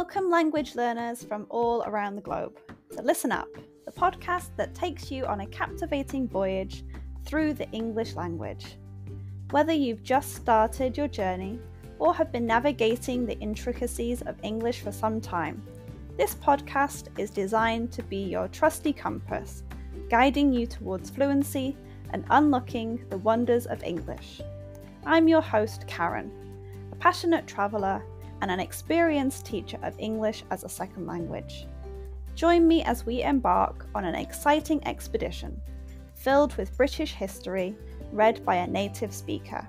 Welcome, language learners from all around the globe, to Listen Up, the podcast that takes you on a captivating voyage through the English language. Whether you've just started your journey or have been navigating the intricacies of English for some time, this podcast is designed to be your trusty compass, guiding you towards fluency and unlocking the wonders of English. I'm your host, Karen, a passionate traveller and an experienced teacher of English as a second language. Join me as we embark on an exciting expedition filled with British history read by a native speaker.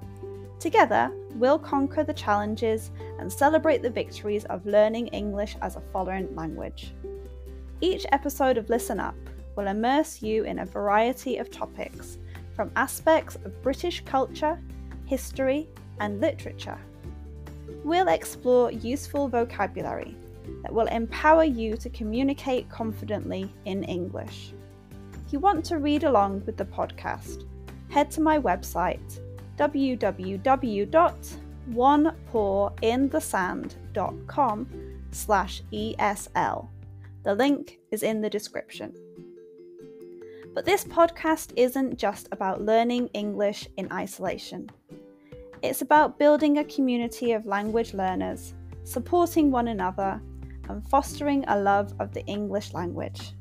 Together, we'll conquer the challenges and celebrate the victories of learning English as a foreign language. Each episode of Listen Up will immerse you in a variety of topics, from aspects of British culture, history, and literature we'll explore useful vocabulary that will empower you to communicate confidently in English. If you want to read along with the podcast, head to my website www.onepawinthesand.com slash ESL. The link is in the description. But this podcast isn't just about learning English in isolation. It's about building a community of language learners, supporting one another, and fostering a love of the English language.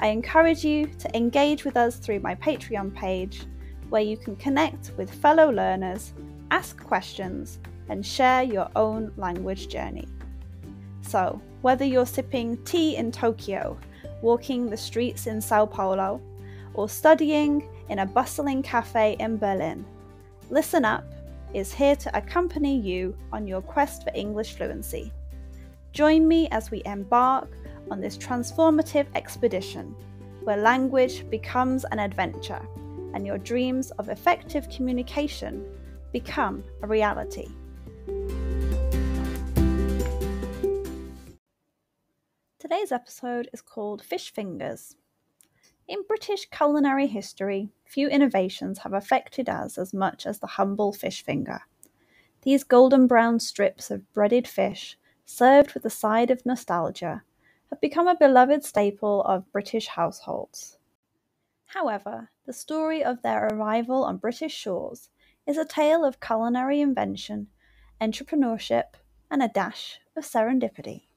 I encourage you to engage with us through my Patreon page, where you can connect with fellow learners, ask questions, and share your own language journey. So, whether you're sipping tea in Tokyo, walking the streets in Sao Paulo, or studying in a bustling cafe in Berlin, listen up is here to accompany you on your quest for English fluency. Join me as we embark on this transformative expedition where language becomes an adventure and your dreams of effective communication become a reality. Today's episode is called Fish Fingers. In British culinary history, few innovations have affected us as much as the humble fish finger. These golden brown strips of breaded fish, served with a side of nostalgia, have become a beloved staple of British households. However, the story of their arrival on British shores is a tale of culinary invention, entrepreneurship, and a dash of serendipity.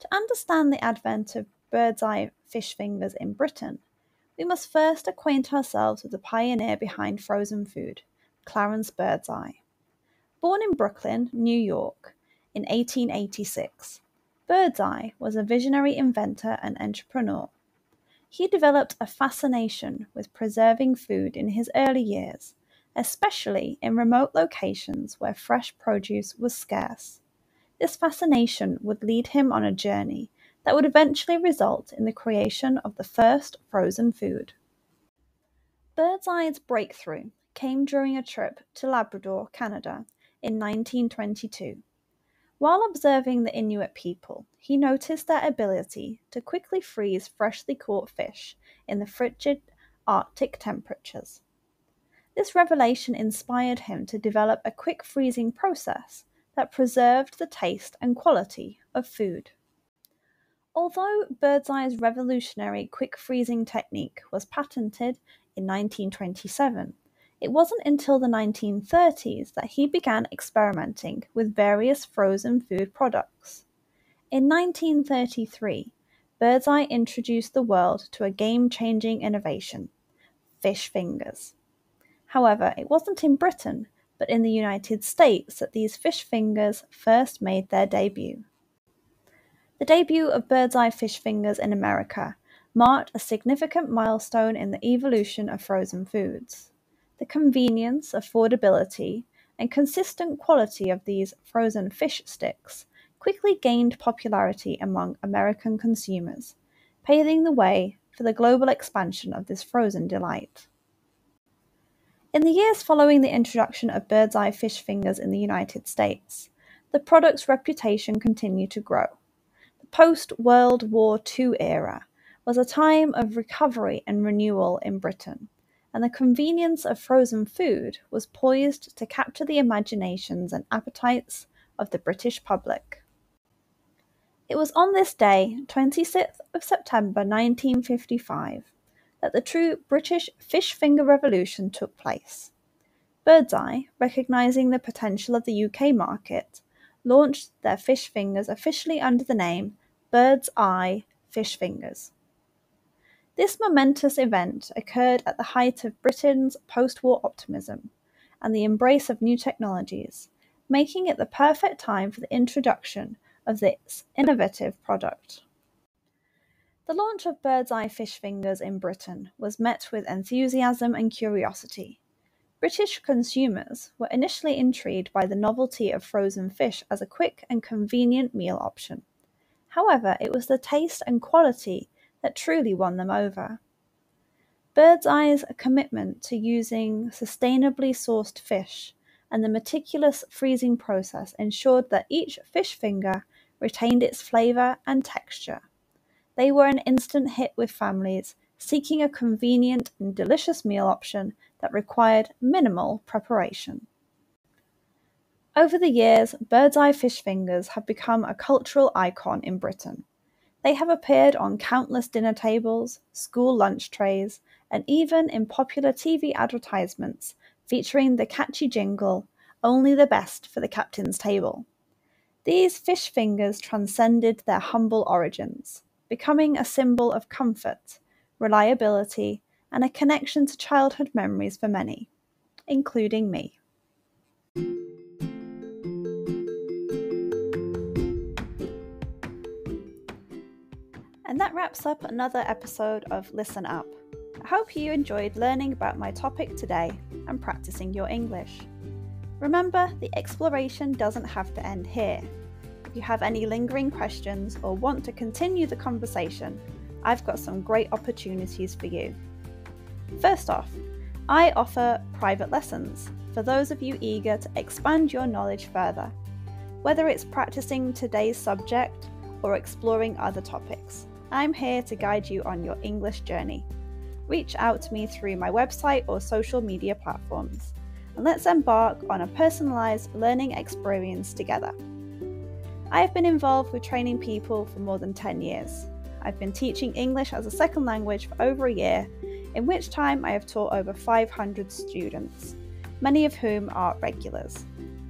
To understand the advent of bird's eye fish fingers in Britain, we must first acquaint ourselves with the pioneer behind frozen food, Clarence Birdseye. Born in Brooklyn, New York, in 1886, Birdseye was a visionary inventor and entrepreneur. He developed a fascination with preserving food in his early years, especially in remote locations where fresh produce was scarce. This fascination would lead him on a journey that would eventually result in the creation of the first frozen food. Birdseye's breakthrough came during a trip to Labrador, Canada, in 1922. While observing the Inuit people, he noticed their ability to quickly freeze freshly caught fish in the frigid Arctic temperatures. This revelation inspired him to develop a quick freezing process that preserved the taste and quality of food. Although Birdseye's revolutionary quick freezing technique was patented in 1927, it wasn't until the 1930s that he began experimenting with various frozen food products. In 1933, Birdseye introduced the world to a game changing innovation fish fingers. However, it wasn't in Britain, but in the United States that these fish fingers first made their debut. The debut of Birdseye fish fingers in America marked a significant milestone in the evolution of frozen foods. The convenience, affordability, and consistent quality of these frozen fish sticks quickly gained popularity among American consumers, paving the way for the global expansion of this frozen delight. In the years following the introduction of Birdseye fish fingers in the United States, the product's reputation continued to grow post World War II era was a time of recovery and renewal in Britain, and the convenience of frozen food was poised to capture the imaginations and appetites of the British public. It was on this day, 26th of September 1955, that the true British fish finger revolution took place. Birdseye, recognising the potential of the UK market, launched their fish fingers officially under the name Bird's Eye Fish Fingers. This momentous event occurred at the height of Britain's post war optimism and the embrace of new technologies, making it the perfect time for the introduction of this innovative product. The launch of Bird's Eye Fish Fingers in Britain was met with enthusiasm and curiosity. British consumers were initially intrigued by the novelty of frozen fish as a quick and convenient meal option. However, it was the taste and quality that truly won them over. Bird's Eye's commitment to using sustainably sourced fish and the meticulous freezing process ensured that each fish finger retained its flavour and texture. They were an instant hit with families seeking a convenient and delicious meal option that required minimal preparation. Over the years, bird's eye fish fingers have become a cultural icon in Britain. They have appeared on countless dinner tables, school lunch trays, and even in popular TV advertisements featuring the catchy jingle, Only the Best for the Captain's Table. These fish fingers transcended their humble origins, becoming a symbol of comfort, reliability, and a connection to childhood memories for many, including me. And that wraps up another episode of Listen Up. I hope you enjoyed learning about my topic today and practicing your English. Remember, the exploration doesn't have to end here. If you have any lingering questions or want to continue the conversation, I've got some great opportunities for you. First off, I offer private lessons for those of you eager to expand your knowledge further, whether it's practicing today's subject or exploring other topics. I'm here to guide you on your English journey. Reach out to me through my website or social media platforms and let's embark on a personalised learning experience together. I have been involved with training people for more than 10 years. I've been teaching English as a second language for over a year, in which time I have taught over 500 students, many of whom are regulars.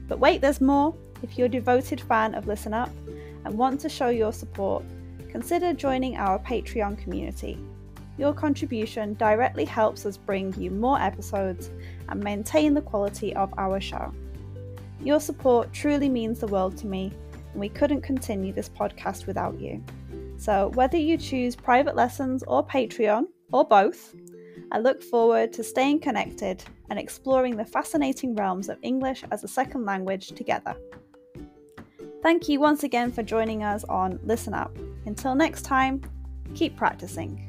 But wait, there's more! If you're a devoted fan of Listen Up and want to show your support, consider joining our Patreon community. Your contribution directly helps us bring you more episodes and maintain the quality of our show. Your support truly means the world to me, and we couldn't continue this podcast without you. So, whether you choose private lessons or Patreon, or both, I look forward to staying connected and exploring the fascinating realms of English as a second language together. Thank you once again for joining us on Listen Up. Until next time, keep practicing.